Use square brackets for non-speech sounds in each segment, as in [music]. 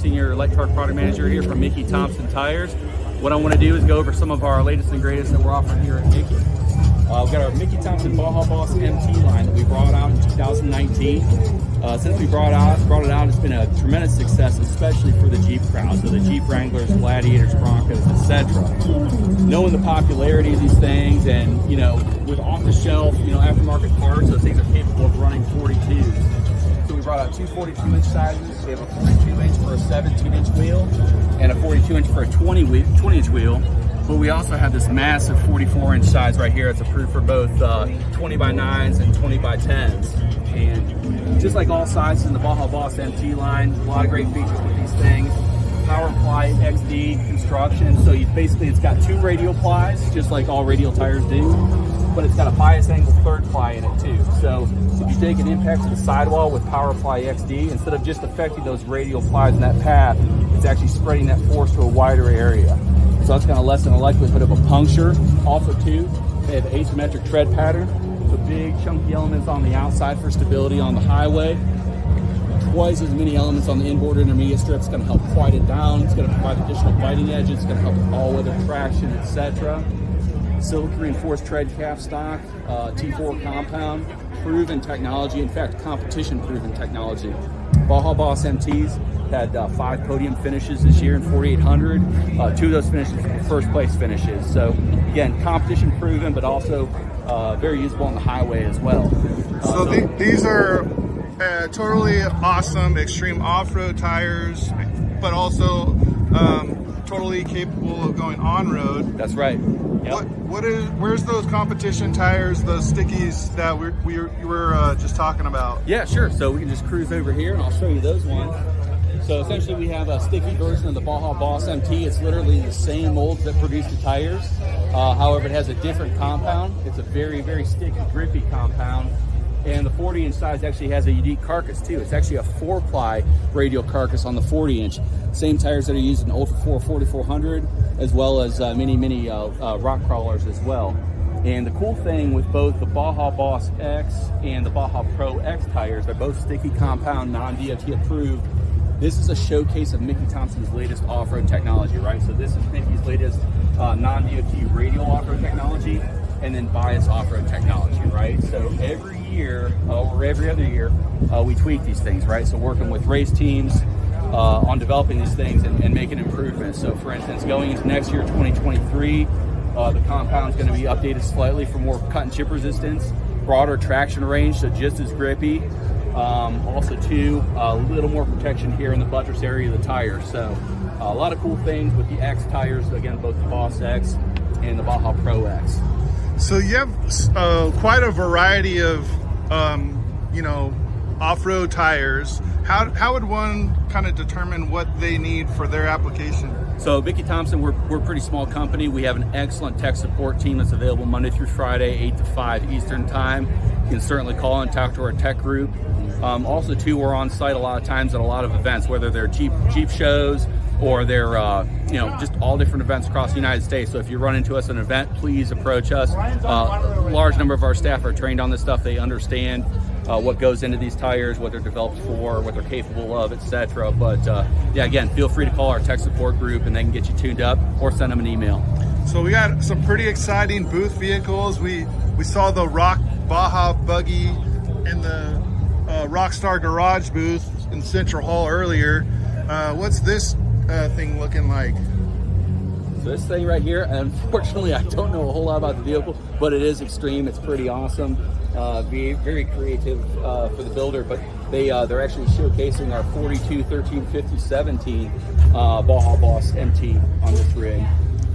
Senior Truck Product Manager here from Mickey Thompson Tires. What I want to do is go over some of our latest and greatest that we're offering here at Mickey. Uh, we've got our Mickey Thompson Baja Boss MT line that we brought out in 2019. Uh, since we brought out brought it out, it's been a tremendous success, especially for the Jeep crowd. So the Jeep Wranglers, Gladiators, Broncos, etc. Knowing the popularity of these things, and you know, with off-the-shelf, you know, aftermarket parts, those things are capable of running 42s. We brought out two 42-inch sizes. We have a 42-inch for a 17-inch wheel, and a 42-inch for a 20-inch wheel. But we also have this massive 44 inch size right here. It's approved for both uh, 20 by 9s and 20 by 10s. And just like all sizes in the Baja Boss MT line, a lot of great features with these things. Power ply XD construction. So you basically, it's got two radial plies, just like all radial tires do, but it's got a bias angle third ply in it too. So if you take an impact to the sidewall with Power Ply XD, instead of just affecting those radial plies in that path, it's actually spreading that force to a wider area. So that's gonna lessen the likelihood of a puncture. Also too, they have asymmetric tread pattern. So big chunky elements on the outside for stability on the highway. Twice as many elements on the inboard intermediate strip. It's gonna help quiet it down. It's gonna provide additional biting edges. It's gonna help with all-weather traction, etc. Silica reinforced tread cap stock, uh, T4 compound, proven technology. In fact, competition proven technology. Baja Boss MTs had uh, five podium finishes this year in 4800. Uh, two of those finishes first place finishes. So again, competition proven, but also uh, very usable on the highway as well. So, so th these are uh, totally awesome extreme off-road tires, but also um, totally capable of going on-road. That's right. Yep. What, what is, where's those competition tires, those stickies that we're, we were uh, just talking about? Yeah, sure. So we can just cruise over here and I'll show you those ones. So essentially we have a sticky version of the Baja Boss MT. It's literally the same molds that produce the tires. Uh, however, it has a different compound. It's a very, very sticky, grippy compound. And the 40 inch size actually has a unique carcass too. It's actually a four ply radial carcass on the 40 inch. Same tires that are used in Ultra 4 4400, as well as uh, many, many uh, uh, rock crawlers as well. And the cool thing with both the Baja Boss X and the Baja Pro X tires, they're both sticky compound, non-DOT approved, this is a showcase of Mickey Thompson's latest off-road technology, right? So this is Mickey's latest uh, non-DOT radial off-road technology and then bias off-road technology, right? So every year uh, or every other year, uh, we tweak these things, right? So working with race teams uh, on developing these things and, and, making improvements. So for instance, going into next year, 2023, uh, the compound is going to be updated slightly for more cut and chip resistance, broader traction range, so just as grippy, um, also, too, a little more protection here in the buttress area of the tires. So, a lot of cool things with the X tires. Again, both the Boss X and the Baja Pro X. So you have uh, quite a variety of, um, you know, off-road tires. How, how would one kind of determine what they need for their application? So Mickey Thompson, we're, we're a pretty small company. We have an excellent tech support team that's available Monday through Friday, 8 to 5 Eastern time. You can certainly call and talk to our tech group. Um, also, too, we're on site a lot of times at a lot of events, whether they're Jeep, Jeep shows or they're, uh, you know, just all different events across the United States. So if you run into us at an event, please approach us. Uh, a large number of our staff are trained on this stuff. They understand uh, what goes into these tires, what they're developed for, what they're capable of, etc. But uh, yeah, again, feel free to call our tech support group and they can get you tuned up or send them an email. So we got some pretty exciting booth vehicles. We we saw the Rock Baja buggy in the uh, Rockstar Garage booth in Central Hall earlier. Uh, what's this uh, thing looking like? So this thing right here, unfortunately, I don't know a whole lot about the vehicle, but it is extreme. It's pretty awesome. Uh, very, very creative uh, for the builder, but they uh, they're actually showcasing our 42 13 50 17 uh, Baja Boss MT on this rig.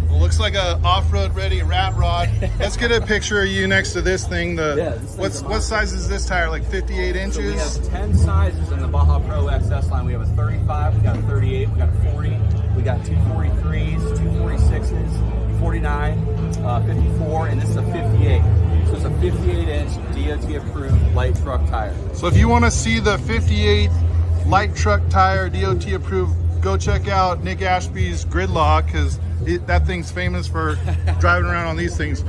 Well, looks like a off-road ready rat rod. [laughs] Let's get a picture of you next to this thing. The yeah, this what's what size is this tire? Like 58 inches? So we have 10 sizes in the Baja Pro XS line. We have a 35, we got a 38, we got a 40, we got two 43s, two 46s, 49, uh, 54, and this is a 58. So it's a 58 inch DOT approved light truck tire. So if you want to see the 58 light truck tire DOT approved go check out Nick Ashby's Gridlock because that thing's famous for [laughs] driving around on these things.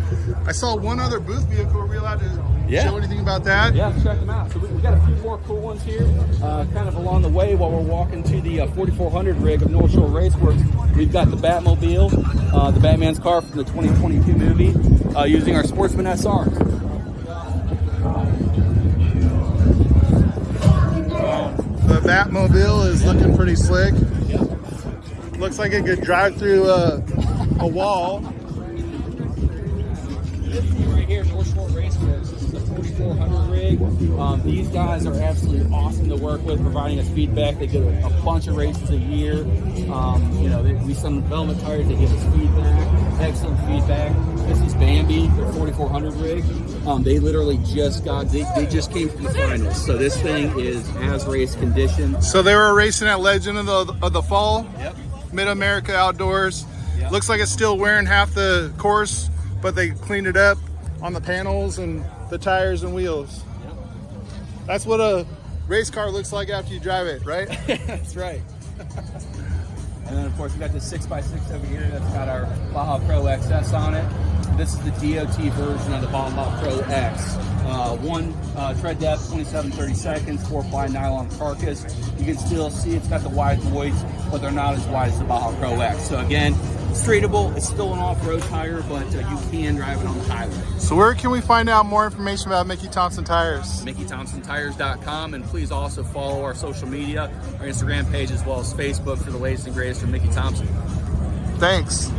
I saw one other booth vehicle. Are we allowed to yeah. show anything about that? Yeah, check them out. So we, have got a few more cool ones here, uh, kind of along the way while we're walking to the uh, 4400 rig of North Shore Raceworks. We've got the Batmobile, uh, the Batman's car from the 2022 movie, uh, using our Sportsman SR. The Batmobile is looking pretty slick. Looks like it could drive through a, a wall. Right here, North Shore Raceworks. This is a 4400 rig. Um, these guys are absolutely awesome to work with, providing us feedback. They do a, a bunch of races a year. Um, you know, they, we send them development tires. They give us feedback, excellent feedback. This is Bambi, their 4400 rig. Um, they literally just got, they, they just came from the finals. So this thing is as race condition. So they were racing at Legend of the, of the Fall? Yep. Mid-America Outdoors. Yep. Looks like it's still wearing half the course, but they cleaned it up on the panels and the tires and wheels. Yep. That's what a race car looks like after you drive it, right? [laughs] That's right. [laughs] and then of course we got the 6x6 over here that's got our Baja Pro XS on it. This is the DOT version of the Baja Pro X. Uh, one uh, tread depth, 27, 30 seconds, four ply nylon carcass. You can still see it's got the wide voids, but they're not as wide as the Baja Pro X. So again, straightable. It's still an off-road tire, but uh, you can drive it on the highway. So where can we find out more information about Mickey Thompson Tires? MickeyThompsonTires.com, and please also follow our social media, our Instagram page, as well as Facebook for the latest and greatest from Mickey Thompson. Thanks.